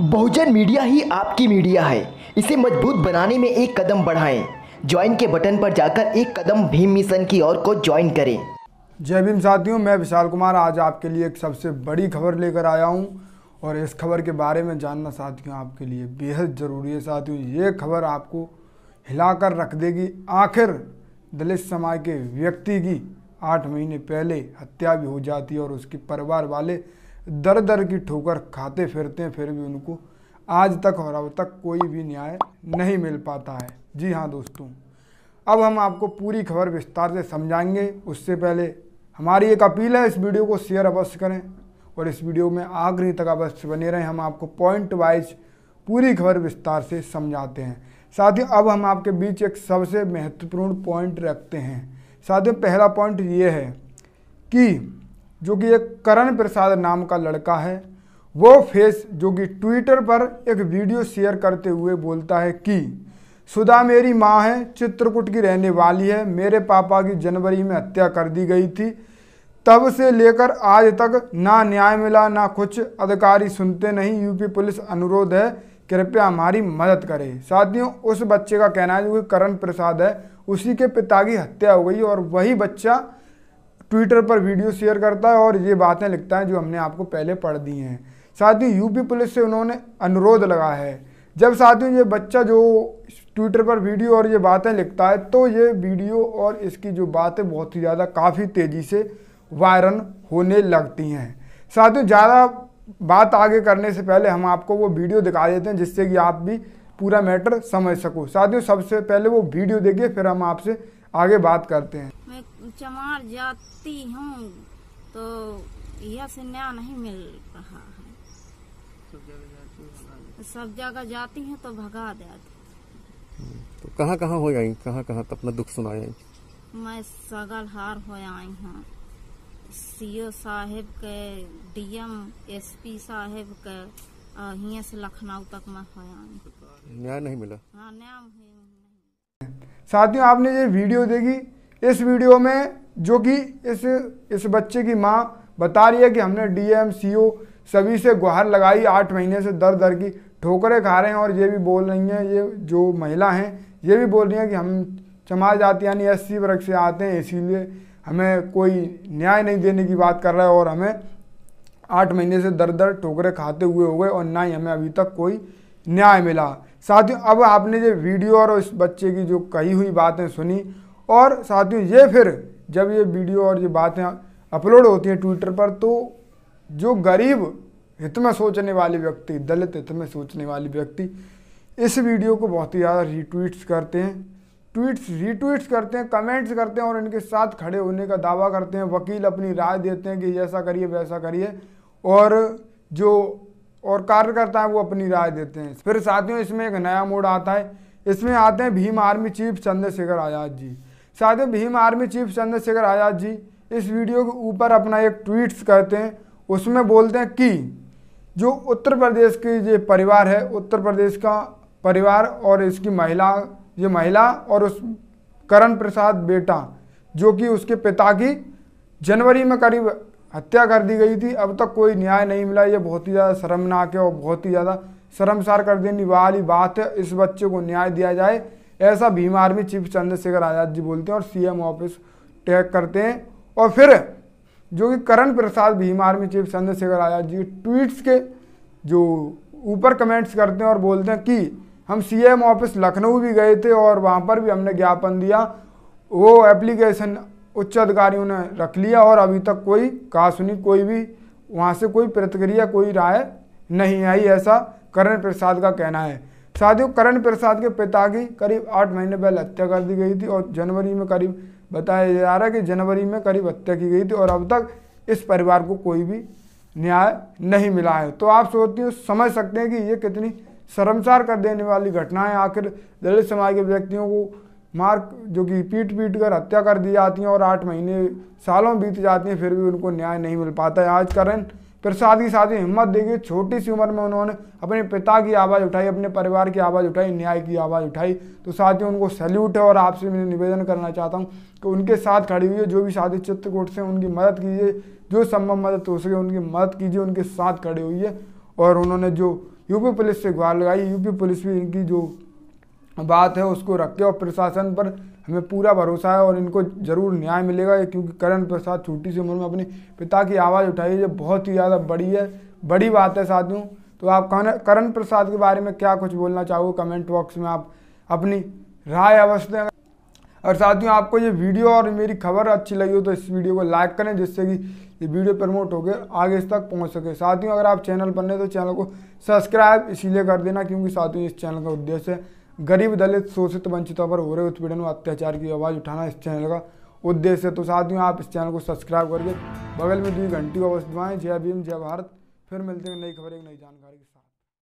बहुजन media ही आपकी media है। इसे मज़बूत बनाने में एक कदम बढ़ाएँ। ज्वाइन के बटन पर जाकर एक कदम भीम मिशन की ओर को ज्वाइन करें। जय भीम साथियों, मैं विशाल कुमार आज आपके लिए एक सबसे बड़ी खबर लेकर आया हूँ और इस खबर के बारे में जानना साथियों आपके लिए बेहद ज़रूरी है। साथियों, ये खबर आपको हिलाकर रख देगी। आखिर दलित समाज के व्यक्ति की आठ महीने पहले हत्या भी हो जाती है और उसके परिवार वाले दर दर की ठोकर खाते फिरते हैं फिर भी उनको आज तक और अब तक कोई भी न्याय नहीं मिल पाता है। जी हाँ दोस्तों, अब हम आपको पूरी खबर विस्तार से समझाएँगे। उससे पहले हमारी एक अपील है, इस वीडियो को शेयर अवश्य करें और इस वीडियो में आखिरी तक अवश्य बने रहें। हम आपको पॉइंट वाइज पूरी खबर विस्तार से समझाते हैं। साथियों अब हम आपके बीच एक सबसे महत्वपूर्ण पॉइंट रखते हैं। साथियों पहला पॉइंट ये है कि जो कि एक करण प्रसाद नाम का लड़का है, वो फेस जो कि ट्विटर पर एक वीडियो शेयर करते हुए बोलता है कि, सुधा मेरी माँ है, चित्रकूट की रहने वाली है, मेरे पापा की जनवरी में हत्या कर दी गई थी। तब से लेकर आज तक ना न्याय मिला, ना कुछ अधिकारी सुनते नहीं, यूपी पुलिस अनुरोध है, कृपया हमारी मदद करे। साथियों, उस बच्चे का कहना है जो कि करण प्रसाद है, उसी के पिता की हत्या हो गई और वही बच्चा ट्विटर पर वीडियो शेयर करता है और ये बातें लिखता है जो हमने आपको पहले पढ़ दी हैं। साथियों यूपी पुलिस से उन्होंने अनुरोध लगा है। जब साथियों ये बच्चा जो ट्विटर पर वीडियो और ये बातें लिखता है तो ये वीडियो और इसकी जो बातें बहुत ही ज़्यादा काफ़ी तेज़ी से वायरल होने लगती हैं। साथियों ज़्यादा बात आगे करने से पहले हम आपको वो वीडियो दिखा देते हैं, जिससे कि आप भी पूरा मैटर समझ सको। साथियों सबसे पहले वो वीडियो देखिए, फिर हम आपसे आगे बात करते हैं। चमार जाती हूँ तो यह से न्याय नहीं मिल रहा है। सब जगह जाती हूँ तो भगा देती तो कहाँ कहाँ हो आई कहाँ कहाँ तो अपना दुख सुनाए मैं सगल हार हो आई हूँ। सीओ साहेब के डीएम एसपी साहेब के यहाँ से लखनऊ तक मैं हो आई। न्याय नहीं मिला। हाँ न्याय साथियों आपने ये वीडियो देखी? इस वीडियो में जो कि इस इस बच्चे की माँ बता रही है कि हमने डीएम सीओ सभी से गुहार लगाई, आठ महीने से दर दर की ठोकरें खा रहे हैं और ये भी बोल रही हैं, ये जो महिला हैं, ये भी बोल रही हैं कि हम समाज जाति यानी एस सी वर्ग से आते हैं, इसीलिए हमें कोई न्याय नहीं देने की बात कर रहा है और हमें आठ महीने से दर दर ठोकरें खाते हुए हो गए और ना ही हमें अभी तक कोई न्याय मिला। साथियों, अब आपने जो वीडियो और इस बच्चे की जो कही हुई बातें सुनी और साथियों ये फिर जब ये वीडियो और ये बातें अपलोड होती हैं ट्विटर पर तो जो गरीब हित में सोचने वाले व्यक्ति, दलित हित में सोचने वाले व्यक्ति, इस वीडियो को बहुत ही ज़्यादा रीट्वीट्स करते हैं। ट्वीट्स रीट्वीट्स करते हैं कमेंट्स करते हैं और इनके साथ खड़े होने का दावा करते हैं। वकील अपनी राय देते हैं कि ऐसा करिए, वैसा करिए। और जो और कार्यकर्ता है, वो अपनी राय देते हैं। फिर साथियों, इसमें एक नया मोड आता है। इसमें आते हैं भीम आर्मी चीफ चंद्रशेखर आज़ाद जी। साथियों भीम आर्मी चीफ चंद्रशेखर आज़ाद जी इस वीडियो के ऊपर अपना एक ट्वीट्स करते हैं। उसमें बोलते हैं कि, जो उत्तर प्रदेश की ये परिवार है, उत्तर प्रदेश का परिवार और इसकी महिला, ये महिला और उस करण प्रसाद बेटा, जो कि उसके पिता की जनवरी में करीब हत्या कर दी गई थी, अब तक कोई न्याय नहीं मिला। ये बहुत ही ज़्यादा शर्मनाक है और बहुत ही ज़्यादा शर्मसार कर देने वाली बात है। इस बच्चे को न्याय दिया जाए। ऐसा भीम आर्मी चीफ चंद्रशेखर आज़ाद जी बोलते हैं और सीएम ऑफ़िस टैग करते हैं। और फिर जो कि Karan Prasad Bhim army chief Chandrashekhar Azad ji tweets के जो ऊपर कमेंट्स करते हैं और बोलते हैं कि हम सीएम ऑफ़िस लखनऊ भी गए थे और वहाँ पर भी हमने ज्ञापन दिया। वो एप्लीकेशन उच्च अधिकारियों ने रख लिया और अभी तक कोई कहा सुनी कोई भी वहाँ से कोई प्रतिक्रिया, कोई राय नहीं आई, ऐसा करण प्रसाद का कहना है। साथियों करण प्रसाद के पिता की करीब आठ महीने पहले हत्या कर दी गई थी और जनवरी में करीब बताया जा रहा है कि जनवरी में करीब हत्या की गई थी और अब तक इस परिवार को कोई भी न्याय नहीं मिला है। तो आप सोचती हो, समझ सकते हैं कि ये कितनी शर्मसार कर देने वाली घटना है। आखिर दलित समाज के व्यक्तियों को मार, जो कि पीट पीट कर हत्या कर दी जाती हैं और आठ महीने सालों बीत जाती हैं, फिर भी उनको न्याय नहीं मिल पाता है। आज करण की साथ ही हिम्मत देगी छोटी सी उम्र में उन्होंने अपने पिता की आवाज़ उठाई, अपने परिवार की आवाज़ उठाई, न्याय की आवाज़ उठाई। तो साथ ही उनको सैल्यूट है और आपसे मैं निवेदन करना चाहता हूँ कि उनके साथ खड़ी हुई जो भी शादी चित्रकूट से उनकी मदद कीजिए, जो संभव मदद हो सके उनकी मदद कीजिए, उनके साथ खड़े हुई और उन्होंने जो यूपी पुलिस से गुहार लगाई, यूपी पुलिस भी इनकी जो बात है, उसको रख के और प्रशासन पर हमें पूरा भरोसा है और इनको ज़रूर न्याय मिलेगा क्योंकि करण प्रसाद छोटी सी उम्र में अपने पिता की आवाज़ उठाई है बहुत ही ज़्यादा बड़ी है, बड़ी बात है साथियों तो आप करण प्रसाद के बारे में क्या कुछ बोलना चाहोगे? कमेंट बॉक्स में आप अपनी राय अवश्य दें। और साथियों, आपको ये वीडियो और मेरी खबर अच्छी लगी हो तो इस वीडियो को लाइक करें, जिससे कि ये वीडियो प्रमोट होकर आगे इस तक पहुँच सके। साथियों, अगर आप चैनल पर नहीं तो चैनल को सब्सक्राइब इसीलिए कर देना, क्योंकि साथियों, इस चैनल का उद्देश्य गरीब दलित, शोषित, वंचितों पर हो रहे उत्पीड़न व अत्याचार की आवाज़ उठाना इस चैनल का उद्देश्य तो साथियों, आप इस चैनल को सब्सक्राइब करके बगल में दी घंटी को अवश्य दबाएँ। जय भीम, जय भारत। फिर मिलते हैं नई खबर एक नई जानकारी